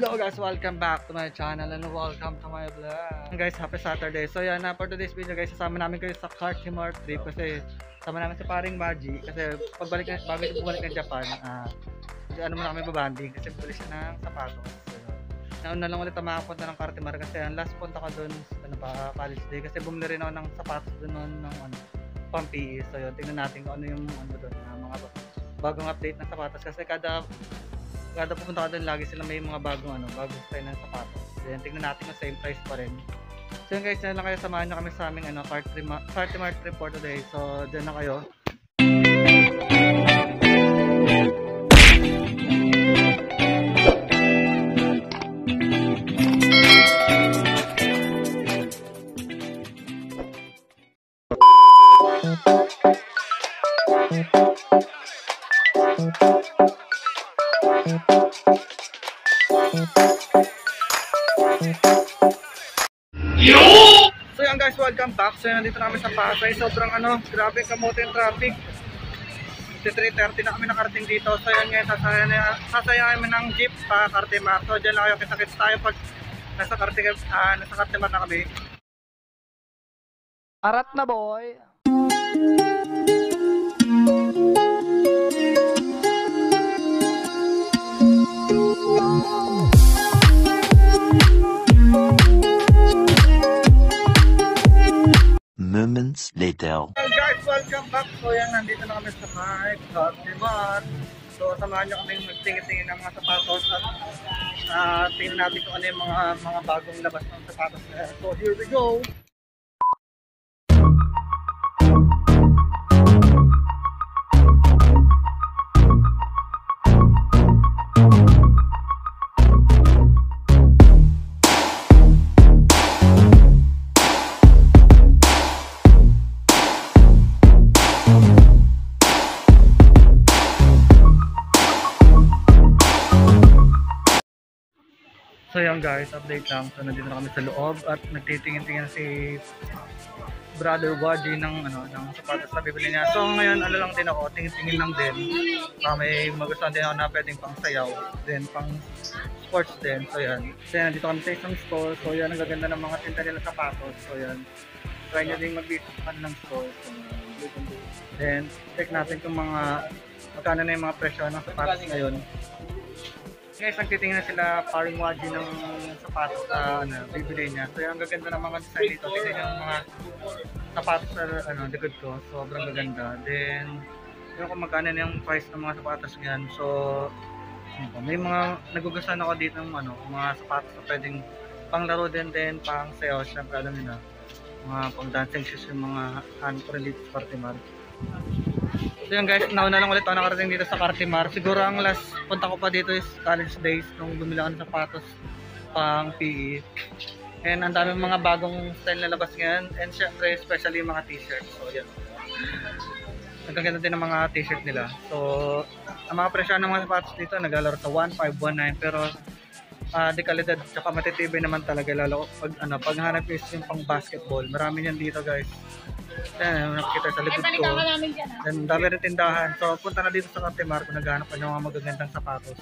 Hello guys, welcome back to my channel and welcome to my vlog. Guys, happy Saturday. So yan na for today's video guys, sasama namin kayo sa Cartimart trip kasi sama namin si paring Maji kasi pagbalik na, bago siya bumalik ng Japan, ah, uh, ano muna kami babanding kasi bumalik siya ng sapatos. So, nauna lang ulit makapunta ng Cartimart kasi ang last punta ko doon, ano pa, college day kasi bumili rin ako ng sapatos doon noon ng ano, pang PE. So yun, tingnan natin kung ano yung ano doon, uh, mga bagong update ng sapatos kasi kada kada pupunta ka doon lagi sila may mga bagong ano, bagong style ng sapatos. Then tingnan natin kung same price pa rin. So yun guys, dyan lang kayo samahan nyo kami sa aming ano, party, party mart for today. So dyan na kayo. So yan guys, welcome back. So nandito na kami sa Pasay. Sobrang ano, grabe kamote yung traffic. 3.30 na kami nakarating dito. So yan ngayon, sasaya, sasaya kami ng jeep pa Cartimar. So dyan lang kayo, kita-kits tayo pag nasa Cartimar, uh, nasa Cartimar na kami. Arat na boy! Later. Well guys, welcome back. So yan, nandito na kami sa Mike, Cartimar. So samahan nyo kami magtingin-tingin ng mga sapatos at uh, tingnan natin kung ano yung mga, mga bagong labas ng sapatos. So here we go! So yan guys, update lang. So nandito na kami sa loob at nagtitingin-tingin si brother Waji ng ano ng sapatos na bibili niya. So ngayon ano lang din ako, tingin-tingin lang din. Uh, may magustuhan din ako na pwedeng pang sayaw, then pang sports din. So yan. Then nandito kami sa isang store. So yan, ang gaganda ng mga tinta nila sapatos. So yan. Try nyo din mag-visit sa kanilang store. So, then check natin kung mga magkano na yung mga presyo ng sapatos ngayon guys, nagtitingin na sila paring waji ng sapatos na ano, bibili niya. So, yung gaganda ng mga design dito. Tingnan yung mga sapatos sa ano, likod ko. Sobrang gaganda. Then, yung kung magkano na yung price ng mga sapatos niyan. So, ano may mga nagugustuhan ako dito ng ano, mga sapatos na pwedeng panglaro din din, pang sayo. Siyempre, alam niyo na, mga pang dancing shoes yung mga hand ko rin dito sa Partimar. So yun guys, nauna lang ulit ako nakarating dito sa Cartimar. Siguro ang last punta ko pa dito is college days nung bumili ng sapatos pang PE. And ang dami mga bagong style na labas ngayon. And syempre, especially mga t-shirt. So yan. Nagkaganda din ng mga t-shirt nila. So, ang mga presyo ng mga sapatos dito naglalaro sa 1,519 pero uh, de kalidad tsaka matitibay naman talaga lalo pag ano pag hanap is yung pang basketball. Marami yan dito guys. Yan nakikita sa likod ko. then dami rin tindahan. So punta na dito sa Cartimar kung naghahanap ka ng mga magagandang sapatos.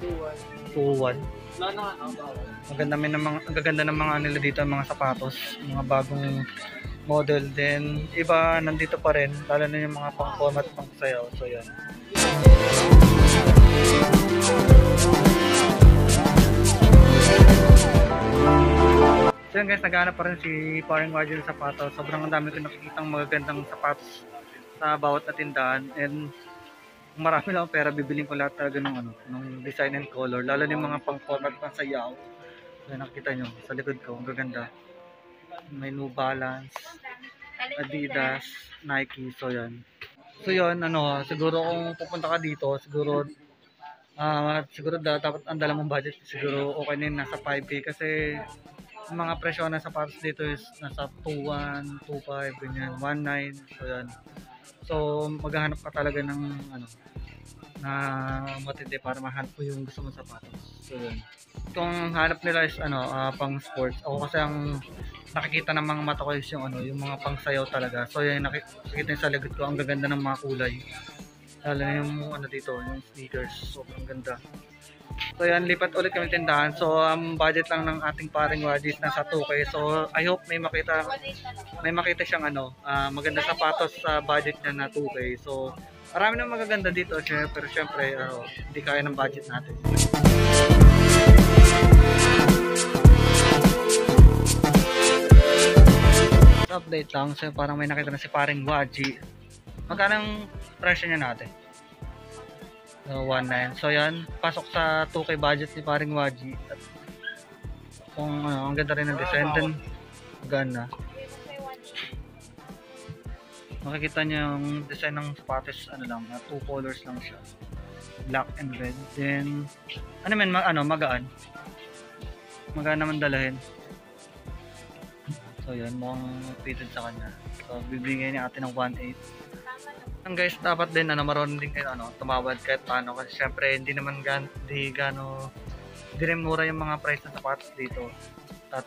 2-1 maganda min ng mga ang gaganda ng mga nila dito mga sapatos mga bagong model. Din iba nandito pa rin lalo na yung mga pang format pang sayaw so yan Yun guys, naghanap pa rin si Paring Waji ng sapatos. Sobrang dami ko nakikitang magagandang sapatos sa bawat na tindahan. And marami lang pera, bibiling ko lahat talaga ng, ano, ng design and color. Lalo na yung mga pang format pang sayaw. So nakikita nyo, sa likod ko, ang gaganda. May New Balance, Adidas, Nike, so yan. So yun, ano, siguro kung pupunta ka dito, siguro uh, siguro da, dapat ang dala mong budget siguro okay na nasa 5k kasi mga presyo na sapatos dito is nasa 2.1, 2.5, ganyan, 1.9, so yan. So, maghahanap ka talaga ng ano, na matindi para mahanap mo yung gusto mong sapatos. So, yun. Itong hanap nila is ano, uh, pang sports. Ako kasi ang nakikita ng mga mata ko is yung ano, yung mga pang sayaw talaga. So, yung nakikita sa likod ko, ang gaganda ng mga kulay. Lalo yung ano dito, yung sneakers. Sobrang ganda. So yan, lipat ulit kami tindahan. So ang budget lang ng ating paring wadis nasa 2K. So I hope may makita may makita siyang ano, ah, maganda sapatos sa budget niya na 2K. So marami na magaganda dito, pero syempre ano, hindi kaya ng budget natin. Update lang, so parang may nakita na si paring Waji. Magkano ang presyo niya natin? So, 1.9. So, yan. Pasok sa 2K budget ni paring Waji. At kung ano, ang ganda rin ng design din. Gana. Makikita niyo yung design ng sapatos, ano lang, na two colors lang siya. Black and red. Then, ano men, ma- ano, magaan. Magaan naman dalahin. So, yan, mukhang fitted sa kanya. So, bibigyan niya atin ng 1.8. Ang guys, dapat din ano, marunong din kayo ano, tumawad kahit paano kasi syempre hindi naman gan di gano hindi mura yung mga price ng sapatos dito. At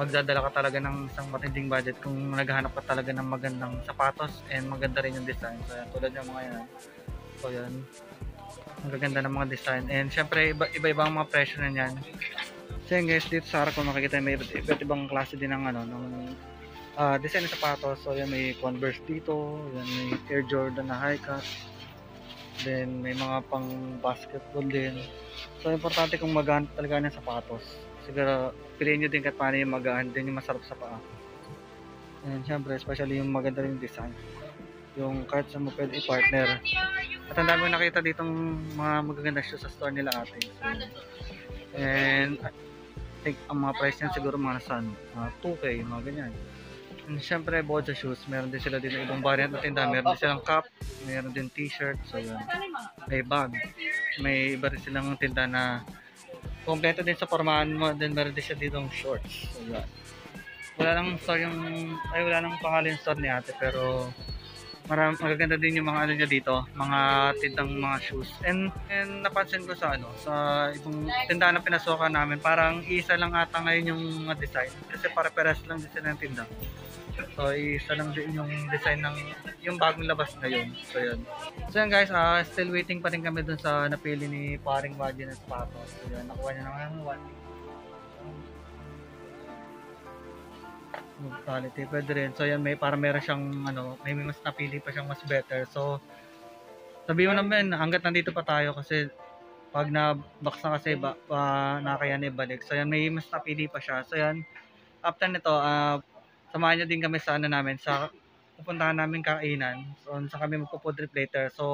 magdadala ka talaga ng isang matinding budget kung naghahanap ka talaga ng magandang sapatos and maganda rin yung design. So yan, tulad ng mga yan. So yan. Ang gaganda ng mga design. And syempre iba, iba-iba mga presyo na yan. So yan guys, dito sa ko makikita may iba't, iba't ibang klase din ng ano, ng ah design ng sapatos. So, yan may Converse dito. Yan may Air Jordan na high cut. Then, may mga pang basketball din. So, importante kung magaan talaga ng sapatos. Siguro, piliin nyo din kahit paano yung magaan din yung masarap sa paa. And syempre, especially yung maganda rin yung design. Yung kahit sa mo pwede i-partner. At ang dami nakita ditong mga magaganda shoes sa store nila ate. So, and I think ang mga price niyan siguro mga nasa ano, mga 2K, mga ganyan. Bukod sa shoes, meron din sila din ng ibang variant na tinda. Meron din silang cap, meron din t-shirt, so yun. May bag. May iba rin silang tinda na kompleto din sa formahan mo, then meron din siya ditong shorts. So yun. Wala lang store yung, ay wala nang pangalan yung store ni ate, pero marami, magaganda din yung mga ano niya dito, mga tindang mga shoes. And, and napansin ko sa ano, sa ibang tindahan na pinasokan namin, parang isa lang ata ngayon yung mga design. Kasi para peras lang din sila ng tinda. So, isa lang din yung design ng yung bagong labas na yun. So, yun. So, yun guys, ah still waiting pa rin kami dun sa napili ni paring Waji ng sapatos. So, yun, nakuha niya na ng one. Quality, pwede rin. So, yan, may, para meron siyang, ano, may mas napili pa siyang mas better. So, sabi mo naman, hanggat nandito pa tayo kasi pag na-box na kasi, ba, uh, nakakayan ibalik. So, yan, may mas napili pa siya. So, yan, after nito, ah, samahan niyo din kami sa ano namin, sa pupuntahan namin kainan. So, sa kami magpo-food trip later. So,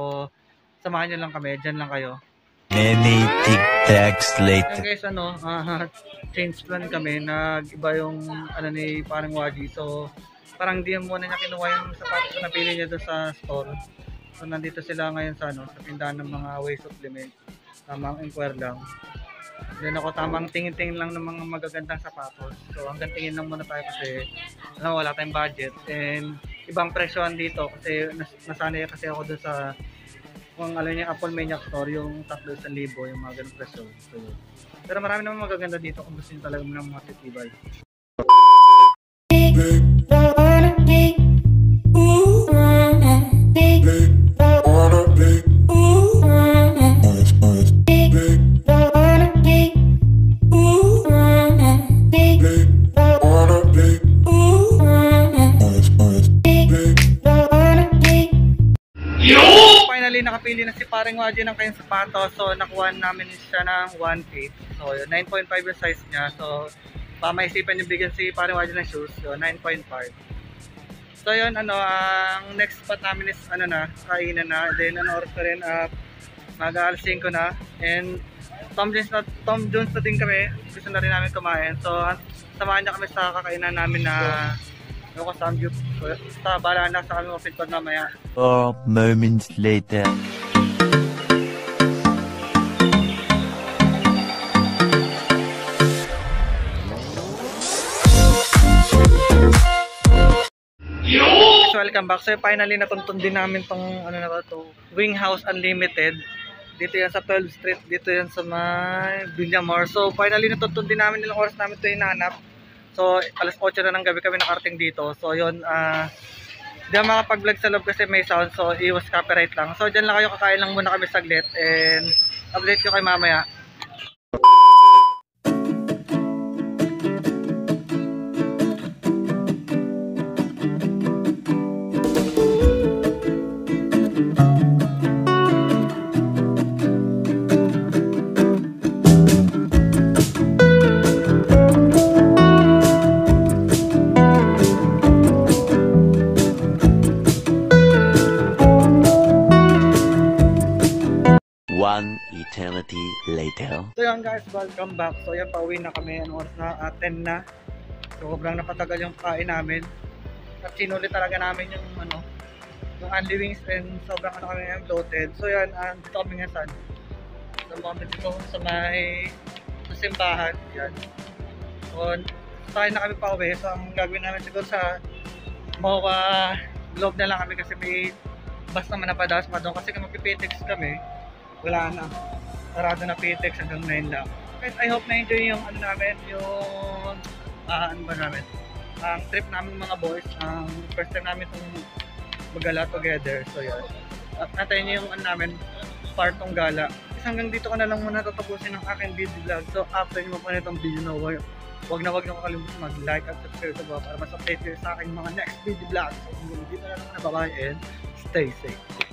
samahan niyo lang kami, dyan lang kayo. Many tic-tacs later. guys, ano, ah, change plan kami. Nag-iba yung ano ni parang Waji. So, parang di muna niya kinuha yung sapatos na napili niya doon sa store. So, nandito sila ngayon sa, ano, sa tindahan ng mga way supplement. Tamang inquire lang. Then ako tamang tingin-tingin lang ng mga magagandang sapatos. So hanggang tingin lang muna tayo kasi alam wala tayong budget. And ibang presyohan dito kasi nas nasanay kasi ako doon sa kung alam niya Apple Maniac Store yung 3,000 yung mga ganung presyo. So, pero marami naman magaganda dito kung gusto niyo talaga ng mga titibay. Paring Waji ng kayong sapatos. So, nakuha namin siya ng 1.8. So, yun, 9.5 yung size niya. So, baka maisipan yung bigyan si paring Waji ng shoes. So, 9.5. So, yun, ano, ang next spot namin is, ano na, kainan na. Then, ano, oras na rin, uh, mag alas 5 na. And, Tom Jones na, Tom Jones na din kami. Gusto na rin namin kumain. So, samahan niya kami sa kakainan namin na, ano ko, Samgyup. So, bahala na sa kami mga feedback mamaya. Four moments later. Welcome back. So finally natuntun din namin tong ano na ba to, Wing House Unlimited. Dito yan sa 12th Street, dito yan sa may Villamor. So finally natuntun din namin ilang oras namin ito hinahanap. So alas 8 na ng gabi kami nakarating dito. So yun, ah Di ako makapag-vlog sa loob kasi may sound so iwas copyright lang. So dyan lang kayo kakain lang muna kami saglit and update ko kay mamaya. So yan guys, welcome back. So yan, pauwi na kami. Anong oras na? Ah, 10 na. So sobrang napatagal yung kain namin. At sinulit talaga namin yung ano, yung Andy Wings and sobrang ano kami ngayon bloated. So yan, ah, dito kami ngayon saan? Sa mga dito sa may simbahan. Yan. So, tayo na kami pauwi. So ang gagawin namin siguro sa Mowa loob na lang kami kasi may bus naman na padaas pa doon kasi kung magpipitex kami wala na sarado na pitex hanggang 9 lang. Guys I hope na enjoy yung ano namin yung ah ano ba namin? Ang trip namin mga boys. Ang first time namin itong magala together. So yun. At natin yung ano namin part ng gala. Guys, hanggang dito ko na lang muna tatapusin ang aking video vlog. So after nyo po nitong video na wag, wag na wag na kakalimutan mag like at subscribe sa baba para mas update kayo sa aking mga next video vlogs so hanggang dito na lang muna. Bye bye and stay safe